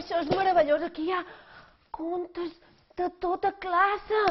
això és meravellós. Aquí hi ha contes de tota classe.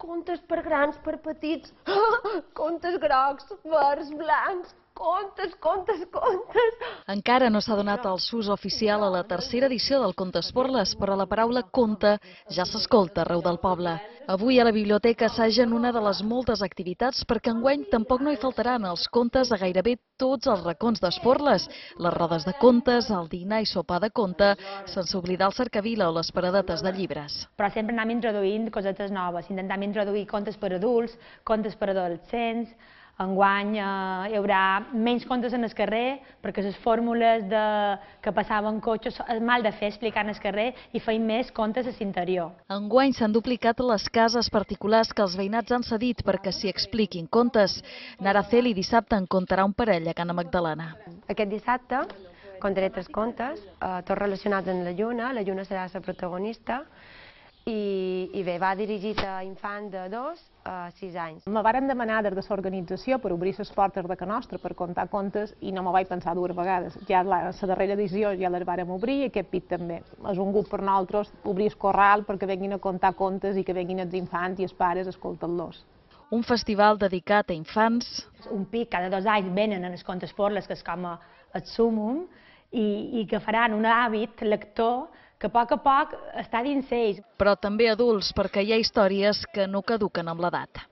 Contes per grans, per petits. contes grocs, verds, blancs. Contes, contes, contes. Encara no s'ha donat el sus oficial a la tercera edició del Contes Porles, però la paraula conte ja s'escolta arreu del poble. Avui a la biblioteca assagen una de les moltes activitats perquè enguany tampoc no hi faltaran els contes a gairebé tots els racons d'Esporles. Les rodes de contes, el dinar i sopar de conte, sense oblidar el cercavila o les paradetes de llibres. Però sempre anem introduint cosetes noves, intentem introduir contes per adults, contes per adolescents, Enguany eh, hi haurà menys contes en el carrer perquè les fórmules de, que passaven cotxes és mal de fer explicant el carrer i feim més contes a l'interior. Enguany s'han duplicat les cases particulars que els veïnats han cedit perquè s'hi expliquin contes. Naraceli dissabte en contarà un parell a Cana Magdalena. Aquest dissabte contaré tres contes, eh, tots relacionats amb la lluna, la lluna serà la protagonista, i, i bé, va dirigit a infants de 2 a 6 anys. Me varen demanar des de l'organització per obrir les portes de Can Nostra per contar contes i no me vaig pensar dues vegades. Ja la, la darrera edició ja les vàrem obrir i aquest pit també. És un gust per nosaltres obrir el corral perquè venguin a contar contes i que venguin els infants i els pares a escoltar-los. Un festival dedicat a infants. Un pic, cada dos anys venen en els contes porles, que és com a, el súmum, i, i que faran un hàbit lector que a poc a poc està dins ells. Però també adults, perquè hi ha històries que no caduquen amb l'edat.